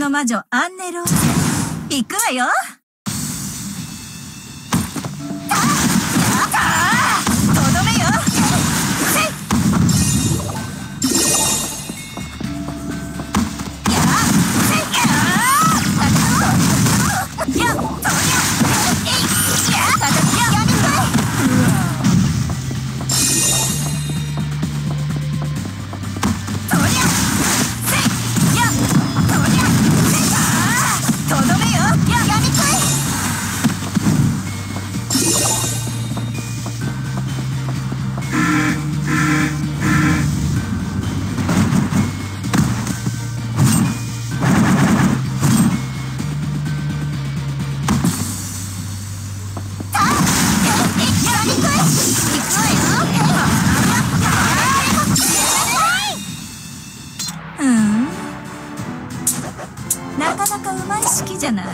の魔女アンネ・ロ行くわよ。なかなかうまい式じゃない？